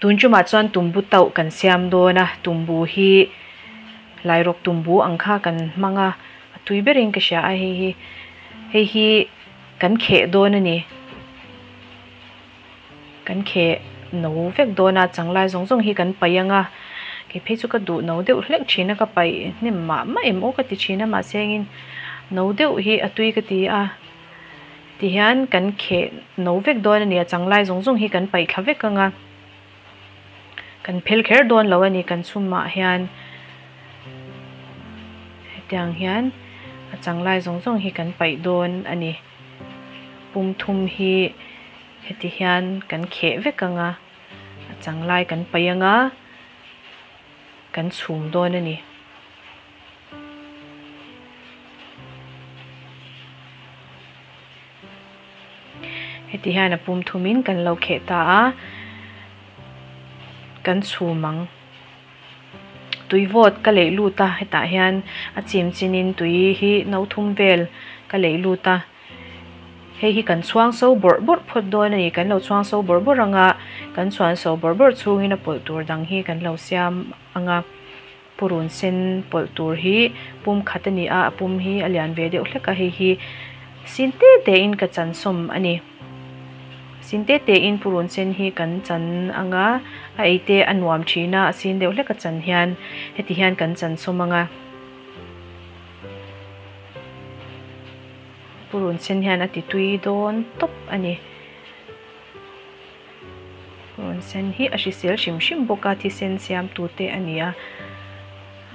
tun chu ma chuan tumbu tau kan siam do na tumbu hi lairok tumbu ang kha kan manga tui berin ka sha a hi hi, hei hi kan khe do na ni. Kan khe no vek do na changlai zong zong hi kan payanga ke phe chu ka du no deuh hlek thina ka pai ni ma ma em o ka ti thina ma sengin no deuh hi atui ka ti a. Ti hian kan khe no vek don ni changlai zong zong hi kan pai thla vek anga kan phel kher don lo ani kan chum ma hian tiang hian a changlai zong zong hi kan pai don ani pum thum hi heti hian kan khe vek anga a changlai kan pai anga kan chhum dawn ani heti hian a pum thumin kan lo khe ta a kan chhumang tui vot ka lei lu ta heta hian a chim chinin tui hi no thum vel ka lei lu ta. Hei hi kan chuang so bor bor phot dawn ani, kan lo chuang so bor bor anga, kan chuan so bor bor chungin a pol tur dang hi, kan lo siam anga. Purun sen pol tur hi, pum khatani a, pum hi alian ve de uleka hi. Hi sinte te in ka chan som ani sinte te in purun sen hi kan chan anga. A ate anuam thina a sin de uleka chan hian. Heti hian kan chan somanga. Purun sen hian ati tui don top ani. Purun sen hi a hrisel hrim hrim boka thi sen siam tu te ania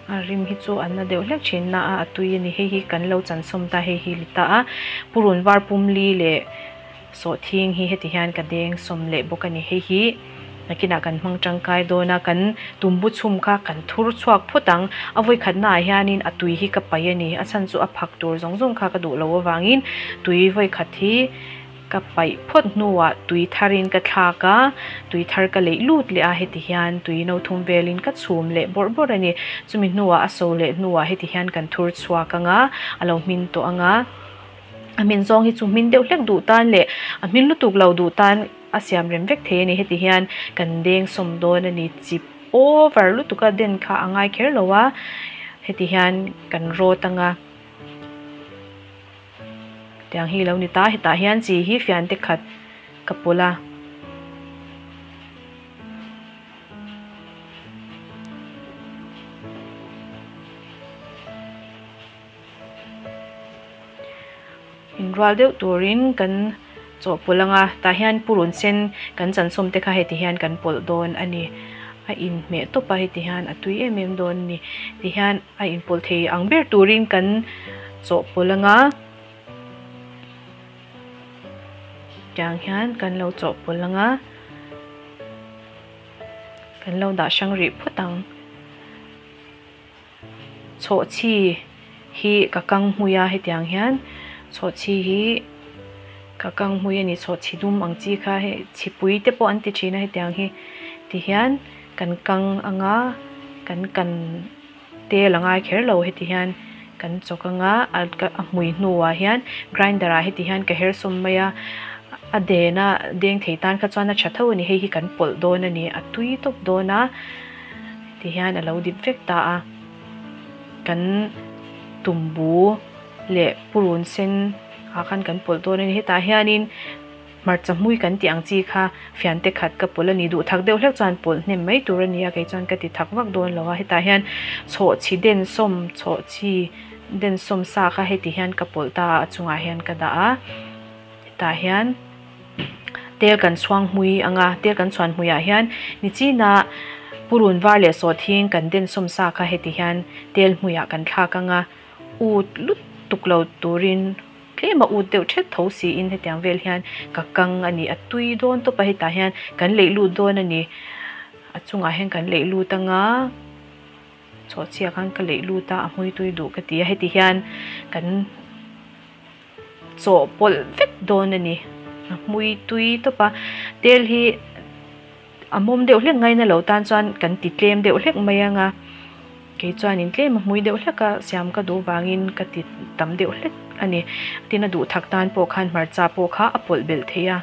a. Rim hi chu anna deuh hlek thin na a tui ani hei hi kan lo chan som ta hei hi lita a. Purun var pum li le so thing hi heti hian ka deng som le bok ani hei hi nakina kan hmang tangkai do na kan tumbu chhum kha kan thur chuak phutang avoi khatna hianin atui hi ka pai ani a chan chu a phak tur zong zong kha ka du lo wangin tui voi khathi ka pai phot nuwa tui tharin ka thla ka tui thar ka le lut le a heti hian tui no thum velin ka chhum le bor bor ani chumi nuwa a so le nuwa heti hian kan thur chhuak anga alo min to anga amin zong hi chu min deuh hlek du tan le amin min lu tuk lo du tan, asiam siam rem vek the ni heti hian, kan deng som don ani chip over. Lu tuka den kha angai kher lowa heti hian kan ro tanga. Tiang hi lo ni ta hi ta hian chi hi fian te khat kapula in ral deuh turin kan chaw pulanga ta hian purun sen kan chan som te kha heti hian kan pol don ani a in me to pa heti hian a tui em em don ni. Ti hian a in pol thei ang ber turin kan chaw pulanga chang hian kan lo chaw pulanga kan lo da sang ri phutang chaw chi hi kakang huya he tiang hian chaw chi hi ka kakang huya ni chaw chi dum ang chi kha he chi pui te po an ti china he tiang hi ti hian kan kang anga kan kan te langai kher lo he ti hian kan chokanga al ka mui nuwa hian grinder a he ti hian ka her sum maya a de na deng thei tan kha chuan a tha tho ni he hi kan pol dawn ani a tui top dawn a ti hian a lo dip vek ta a kan tumbu le purun sen a khan kan pol dawn ani heta hianin marcha mui kan ti ang chi kha fian te khat ka pol ani du thak deuh hlek chuan pol hnem mai tur ani a ke chuan ka ti thak wak dawn lawa heta hian chaw chi den som chaw chi den som sa kha heti hian ka pol ta a chunga hian ka da a heta hian tel kan chuang hui anga tel kan chuan hui a hian ni chi na purun var le so thing kan den som sa kha heti hian tel hui a kan thla kanga ut lut tuklo turin tlema ut deuh that tho si in hetiang vel hian. Ka kang ani, a tui don to pa heta hian. Kan leilu don ani. A chunga hian kan leilu tanga chaw chia khan ka leilu ta a hui tui du ka ti heti hian. Kan chaw pol vek don ani. Mui tui to pa tel hi amom deuh hlek ngai na lo tan chuan kan ti tlem deuh hlek mai anga ke chuan in tlem mui deuh hlek ka siam ka do wangin ka ti tam deuh hlek ani tina du thak tan po khan mar cha po kha apol bel theya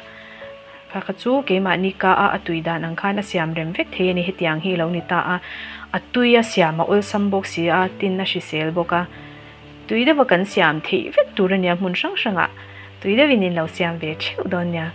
kha kha chu ke ma ni ka a atui dan ang khan a siam rem vek the ni hetiang hi lo ni ta a atui a siam a ol sam bok si a tin na shi sel boka tui de wakan siam thei vek tur nya mun sang sanga tui de winin lo siam ve cheu don nya